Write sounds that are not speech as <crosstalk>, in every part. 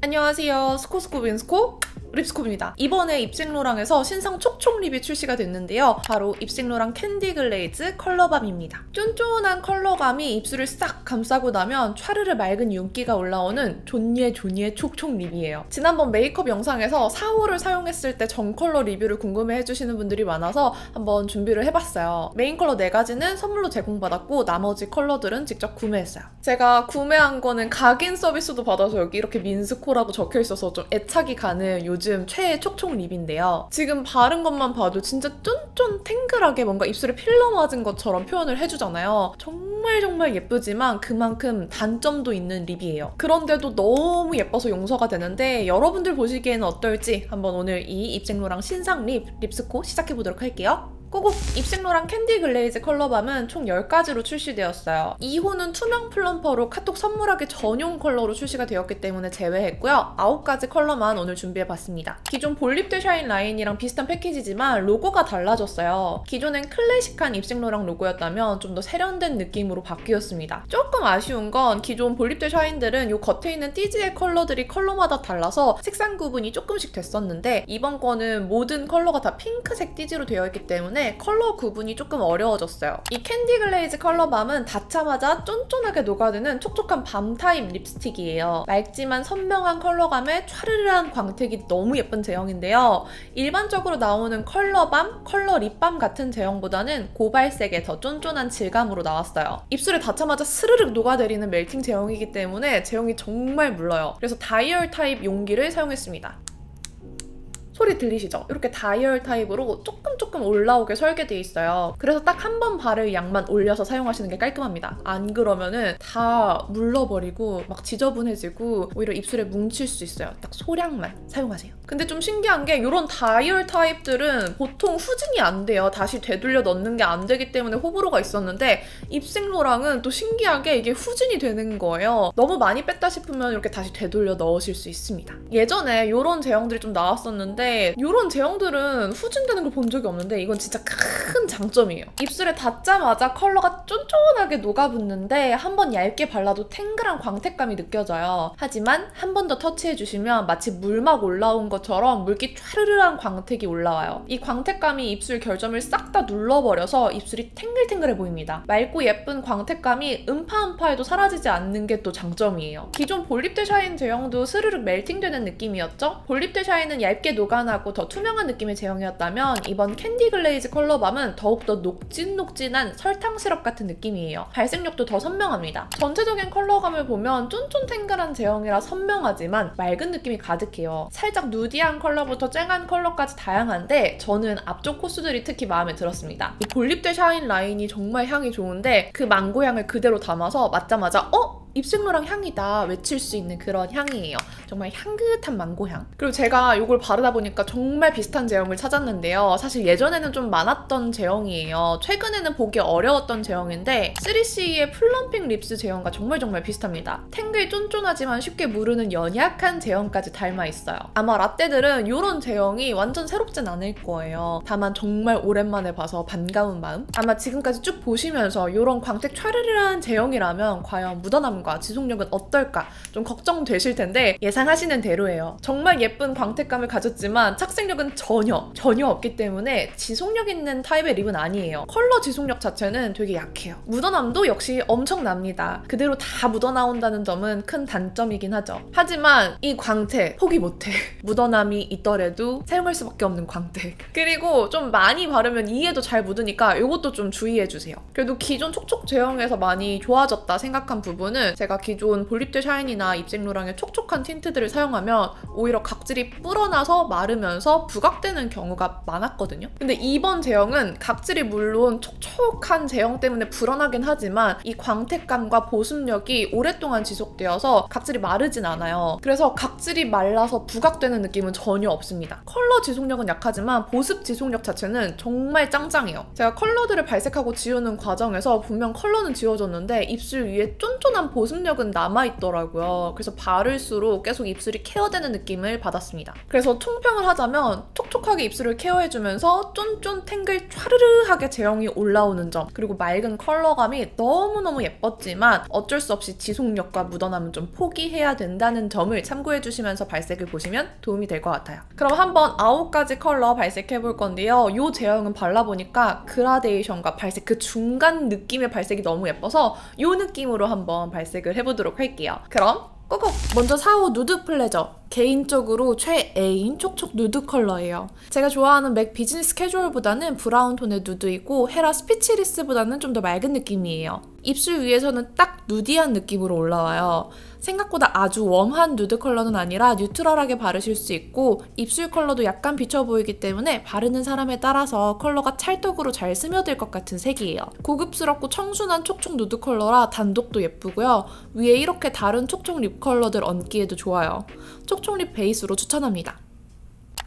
안녕하세요. 스코스코 민스코 립스코입니다. 이번에 입생로랑에서 신상 촉촉 립이 출시가 됐는데요. 바로 입생로랑 캔디 글레이즈 컬러밤입니다. 쫀쫀한 컬러감이 입술을 싹 감싸고 나면 촤르르 맑은 윤기가 올라오는 존예 존예 촉촉 립이에요. 지난번 메이크업 영상에서 4호를 사용했을 때 전 컬러 리뷰를 궁금해 해주시는 분들이 많아서 한번 준비를 해봤어요. 메인 컬러 4가지는 선물로 제공받았고 나머지 컬러들은 직접 구매했어요. 제가 구매한 거는 각인 서비스도 받아서 여기 이렇게 민스코라고 적혀있어서 좀 애착이 가는 요즘 요즘 최애 촉촉 립인데요. 지금 바른 것만 봐도 진짜 쫀쫀 탱글하게 뭔가 입술에 필러 맞은 것처럼 표현을 해주잖아요. 정말 정말 예쁘지만 그만큼 단점도 있는 립이에요. 그런데도 너무 예뻐서 용서가 되는데 여러분들 보시기에는 어떨지 한번 오늘 이 입생로랑 신상 립 립스코 시작해보도록 할게요. 꼬곡 입생로랑 캔디 글레이즈 컬러밤은 총 10가지로 출시되었어요. 2호는 투명 plumper로 카톡 선물하기 전용 컬러로 출시가 되었기 때문에 제외했고요. 9가지 컬러만 오늘 준비해봤습니다. 기존 볼립떼 샤인 라인이랑 비슷한 패키지지만 로고가 달라졌어요. 기존엔 클래식한 입생로랑 로고였다면 좀 더 세련된 느낌으로 바뀌었습니다. 조금 아쉬운 건 기존 볼립떼 샤인들은 이 겉에 있는 띠지의 컬러들이 컬러마다 달라서 색상 구분이 조금씩 됐었는데 이번 거는 모든 컬러가 다 핑크색 띠지로 되어 있기 때문에 때문에 컬러 구분이 조금 어려워졌어요. 이 캔디 글레이즈 컬러밤은 닿자마자 쫀쫀하게 녹아드는 촉촉한 balm 타입 립스틱이에요. 맑지만 선명한 컬러감에 촤르르한 광택이 너무 예쁜 제형인데요. 일반적으로 나오는 컬러밤, 컬러 립밤 같은 제형보다는 고발색의 더 쫀쫀한 질감으로 나왔어요. 입술에 닿자마자 스르륵 녹아내리는 melting 제형이기 때문에 제형이 정말 물러요. 그래서 다이얼 타입 용기를 사용했습니다. 소리 들리시죠? 이렇게 다이얼 타입으로 조금 조금 올라오게 설계되어 있어요. 그래서 딱 한 번 바를 양만 올려서 사용하시는 게 깔끔합니다. 안 그러면은 다 물러버리고 막 지저분해지고 오히려 입술에 뭉칠 수 있어요. 딱 소량만 사용하세요. 근데 좀 신기한 게 이런 다이얼 타입들은 보통 후진이 안 돼요. 다시 되돌려 넣는 게 안 되기 때문에 호불호가 있었는데 입생로랑은 또 신기하게 이게 후진이 되는 거예요. 너무 많이 뺐다 싶으면 이렇게 다시 되돌려 넣으실 수 있습니다. 예전에 이런 제형들이 좀 나왔었는데 이런 제형들은 후진되는 걸 본 적이 없는데 이건 진짜 큰 장점이에요. 입술에 닿자마자 컬러가 쫀쫀하게 녹아붙는데 한 번 얇게 발라도 탱글한 광택감이 느껴져요. 하지만 한 번 더 터치해주시면 마치 물막 올라온 것처럼 물기 촤르르한 광택이 올라와요. 이 광택감이 입술 결점을 싹 다 눌러버려서 입술이 탱글탱글해 보입니다. 맑고 예쁜 광택감이 음파음파해도 사라지지 않는 게 또 장점이에요. 기존 볼립떼 샤인 제형도 스르륵 melting되는 느낌이었죠? 볼립떼 샤인은 얇게 녹아 무관하고 더 투명한 느낌의 제형이었다면 이번 캔디 글레이즈 컬러밤은 더욱더 녹진녹진한 설탕 시럽 같은 느낌이에요. 발색력도 더 선명합니다. 전체적인 컬러감을 보면 쫀쫀탱글한 제형이라 선명하지만 맑은 느낌이 가득해요. 살짝 누디한 컬러부터 쨍한 컬러까지 다양한데 저는 앞쪽 호수들이 특히 마음에 들었습니다. 이 볼륍떼 샤인 라인이 정말 향이 좋은데 그 망고 향을 그대로 담아서 맡자마자 어? 입생로랑 향이다 외칠 수 있는 그런 향이에요. 정말 향긋한 망고향. 그리고 제가 이걸 바르다 보니까 정말 비슷한 제형을 찾았는데요. 사실 예전에는 좀 많았던 제형이에요. 최근에는 보기 어려웠던 제형인데 3CE의 플럼핑 립스 제형과 정말 정말 비슷합니다. 탱글 쫀쫀하지만 쉽게 무르는 연약한 제형까지 닮아 있어요. 아마 라떼들은 이런 제형이 완전 새롭진 않을 거예요. 다만 정말 오랜만에 봐서 반가운 마음? 아마 지금까지 쭉 보시면서 이런 광택 촤르르한 제형이라면 과연 묻어남 과 사용과 지속력은 어떨까 좀 걱정되실 텐데 예상하시는 대로예요. 정말 예쁜 광택감을 가졌지만 착색력은 전혀 전혀 없기 때문에 지속력 있는 타입의 립은 아니에요. 컬러 지속력 자체는 되게 약해요. 묻어남도 역시 엄청납니다. 그대로 다 묻어나온다는 점은 큰 단점이긴 하죠. 하지만 이 광택 포기 못해. <laughs> 묻어남이 있더라도 사용할 수밖에 없는 광택. 그리고 좀 많이 바르면 이에도 잘 묻으니까 이것도 좀 주의해주세요. 그래도 기존 촉촉 제형에서 많이 좋아졌다 생각한 부분은 제가 기존 볼륍떼 샤인이나 입생로랑의 촉촉한 틴트들을 사용하면 오히려 각질이 불어나서 마르면서 부각되는 경우가 많았거든요. 근데 이번 제형은 각질이 물론 촉촉한 제형 때문에 불어나긴 하지만 이 광택감과 보습력이 오랫동안 지속되어서 각질이 마르진 않아요. 그래서 각질이 말라서 부각되는 느낌은 전혀 없습니다. 컬러 지속력은 약하지만 보습 지속력 자체는 정말 짱짱해요. 제가 컬러들을 발색하고 지우는 과정에서 분명 컬러는 지워졌는데 입술 위에 쫀쫀한 보습력은 남아있더라고요. 그래서 바를수록 계속 입술이 케어되는 느낌을 받았습니다. 그래서 총평을 하자면 촉촉하게 입술을 케어해주면서 쫀쫀 탱글 촤르르하게 제형이 올라오는 점 그리고 맑은 컬러감이 너무너무 예뻤지만 어쩔 수 없이 지속력과 묻어남은 좀 포기해야 된다는 점을 참고해주시면서 발색을 보시면 도움이 될 것 같아요. 그럼 한번 아홉 가지 컬러 발색해 볼 건데요. 이 제형은 발라보니까 그라데이션과 발색 그 중간 느낌의 발색이 너무 예뻐서 이 느낌으로 한번 발색 을 해보도록 할게요. 그럼 고고! 먼저 4호 Nude Pleasure. 개인적으로 최애인 촉촉 누드 컬러예요. 제가 좋아하는 맥 비즈니스 캐주얼보다는 브라운 톤의 누드이고 헤라 스피치리스보다는 좀 더 맑은 느낌이에요. 입술 위에서는 딱 누디한 느낌으로 올라와요. 생각보다 아주 warm한 누드 컬러는 아니라 neutral하게 바르실 수 있고 입술 컬러도 약간 비쳐 보이기 때문에 바르는 사람에 따라서 컬러가 찰떡으로 잘 스며들 것 같은 색이에요. 고급스럽고 청순한 촉촉 누드 컬러라 단독도 예쁘고요. 위에 이렇게 다른 촉촉 립 컬러들 얹기에도 좋아요. 촉촉 립 베이스로 추천합니다.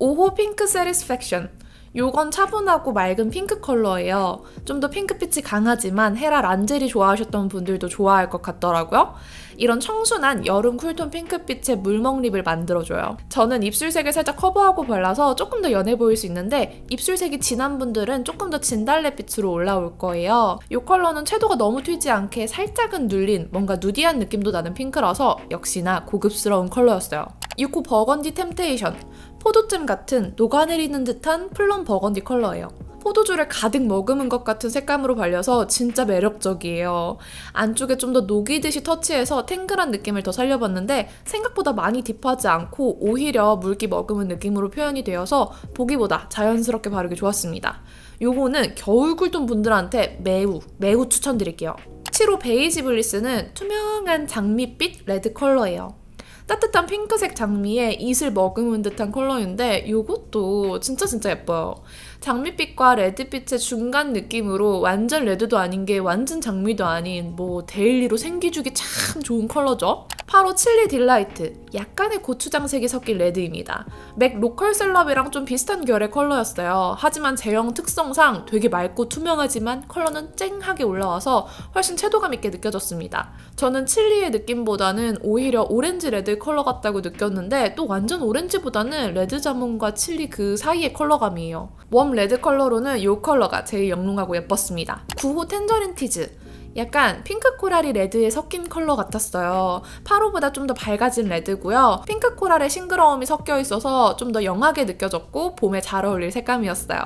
5호 Pink Satisfaction 요건 차분하고 맑은 핑크 컬러예요. 좀 더 핑크빛이 강하지만 헤라 란제리 좋아하셨던 분들도 좋아할 것 같더라고요. 이런 청순한 여름 쿨톤 핑크빛의 물먹 립을 만들어줘요. 저는 입술색을 살짝 커버하고 발라서 조금 더 연해 보일 수 있는데 입술색이 진한 분들은 조금 더 진달래빛으로 올라올 거예요. 이 컬러는 채도가 너무 튀지 않게 살짝은 눌린 뭔가 누디한 느낌도 나는 핑크라서 역시나 고급스러운 컬러였어요. 6호 Burgundy Temptation 포도잼 같은 녹아내리는 듯한 플럼 버건디 컬러예요. 포도주를 가득 머금은 것 같은 색감으로 발려서 진짜 매력적이에요. 안쪽에 좀 더 녹이듯이 터치해서 탱글한 느낌을 더 살려봤는데 생각보다 많이 deep하지 않고 오히려 물기 머금은 느낌으로 표현이 되어서 보기보다 자연스럽게 바르기 좋았습니다. 요거는 겨울 쿨톤 분들한테 매우 매우 추천드릴게요. 7호 Beige Bliss는 투명한 장미빛 레드 컬러예요. 따뜻한 핑크색 장미에 이슬 머금은 듯한 컬러인데 이것도 진짜 진짜 예뻐요. 장미빛과 레드빛의 중간 느낌으로 완전 레드도 아닌 게 완전 장미도 아닌 뭐 데일리로 생기주기 참 좋은 컬러죠. 8호 Chili Delight 약간의 고추장색이 섞인 레드입니다. 맥 로컬 셀럽이랑 좀 비슷한 결의 컬러였어요. 하지만 제형 특성상 되게 맑고 투명하지만 컬러는 쨍하게 올라와서 훨씬 채도감 있게 느껴졌습니다. 저는 칠리의 느낌보다는 오히려 오렌지 레드 컬러 같다고 느꼈는데 또 완전 오렌지보다는 레드 자몽과 칠리 그 사이의 컬러감이에요. warm 레드 컬러로는 이 컬러가 제일 영롱하고 예뻤습니다. 9호 Tangerine Tease 약간 핑크 코랄이 레드에 섞인 컬러 같았어요. 8호보다 좀 더 밝아진 레드고요. 핑크 코랄의 싱그러움이 섞여 있어서 좀 더 young하게 느껴졌고 봄에 잘 어울릴 색감이었어요.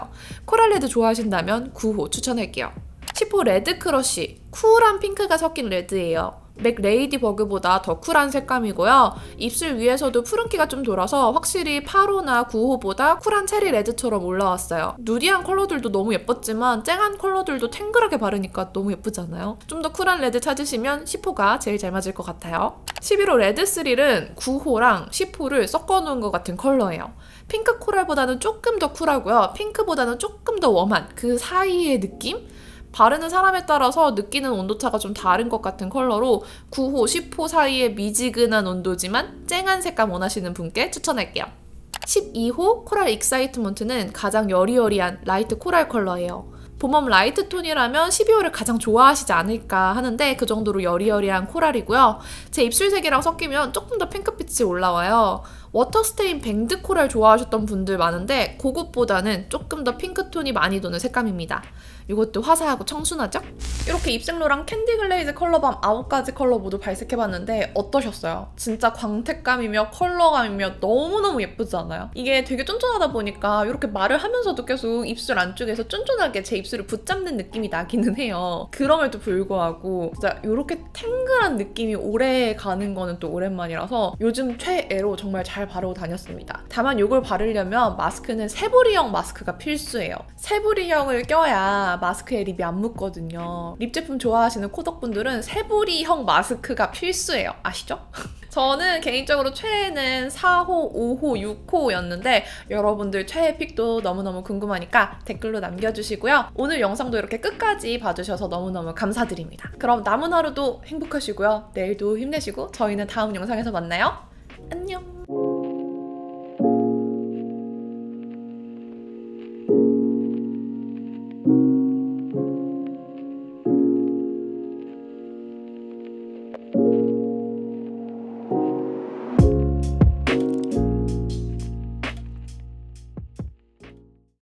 코랄 레드 좋아하신다면 9호 추천할게요. 10호 Red Crush 쿨한 핑크가 섞인 레드예요. 맥 레이디 버그보다 더 쿨한 색감이고요. 입술 위에서도 푸른기가 좀 돌아서 확실히 8호나 9호보다 쿨한 체리 레드처럼 올라왔어요. 누디한 컬러들도 너무 예뻤지만 쨍한 컬러들도 탱글하게 바르니까 너무 예쁘잖아요. 좀 더 쿨한 레드 찾으시면 10호가 제일 잘 맞을 것 같아요. 11호 Red Thrill은 9호랑 10호를 섞어놓은 것 같은 컬러예요. 핑크 코랄보다는 조금 더 쿨하고요. 핑크보다는 조금 더 warm한 그 사이의 느낌? 바르는 사람에 따라서 느끼는 온도차가 좀 다른 것 같은 컬러로 9호, 10호 사이의 미지근한 온도지만 쨍한 색감 원하시는 분께 추천할게요. 12호 Coral Excitement는 가장 여리여리한 라이트 코랄 컬러예요. 봄웜 라이트 톤이라면 12호를 가장 좋아하시지 않을까 하는데 그 정도로 여리여리한 코랄이고요. 제 입술색이랑 섞이면 조금 더 핑크빛이 올라와요. 워터스테인 뱅드 코랄 좋아하셨던 분들 많은데 그것보다는 조금 더 핑크톤이 많이 도는 색감입니다. 이것도 화사하고 청순하죠? 이렇게 입생로랑 캔디 글레이즈 컬러밤 9가지 컬러 모두 발색해봤는데 어떠셨어요? 진짜 광택감이며 컬러감이며 너무너무 예쁘지 않아요? 이게 되게 쫀쫀하다 보니까 이렇게 말을 하면서도 계속 입술 안쪽에서 쫀쫀하게 제 입술을 붙잡는 느낌이 나기는 해요. 그럼에도 불구하고 진짜 이렇게 탱글한 느낌이 오래 가는 거는 또 오랜만이라서 요즘 최애로 정말 잘 바르고 다녔습니다. 다만 이걸 바르려면 마스크는 세부리형 마스크가 필수예요. 세부리형을 껴야 마스크에 립이 안 묻거든요. 립 제품 좋아하시는 코덕분들은 세부리형 마스크가 필수예요. 아시죠? <laughs> 저는 개인적으로 최애는 4호, 5호, 6호였는데 여러분들 최애 픽도 너무너무 궁금하니까 댓글로 남겨주시고요. 오늘 영상도 이렇게 끝까지 봐주셔서 너무너무 감사드립니다. 그럼 남은 하루도 행복하시고요. 내일도 힘내시고 저희는 다음 영상에서 만나요. 안녕!